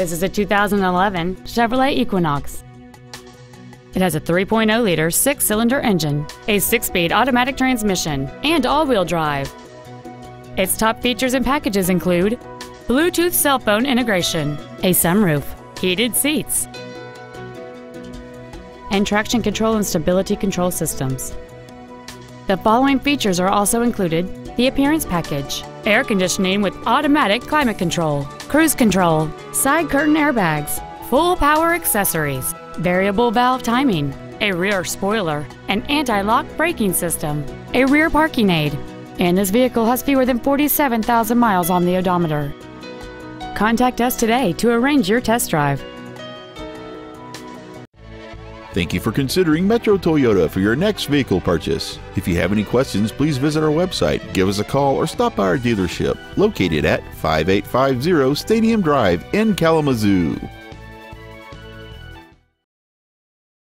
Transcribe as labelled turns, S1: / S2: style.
S1: This is a 2011 Chevrolet Equinox. It has a 3.0-liter six-cylinder engine, a six-speed automatic transmission, and all-wheel drive. Its top features and packages include Bluetooth cell phone integration, a sunroof, heated seats, and traction control and stability control systems. The following features are also included the appearance package, air conditioning with automatic climate control, cruise control, side curtain airbags, full power accessories, variable valve timing, a rear spoiler, an anti-lock braking system, a rear parking aid, and this vehicle has fewer than 47,000 miles on the odometer. Contact us today to arrange your test drive.
S2: Thank you for considering Metro Toyota for your next vehicle purchase. If you have any questions, please visit our website, give us a call, or stop by our dealership located at 5850 Stadium Drive in Kalamazoo.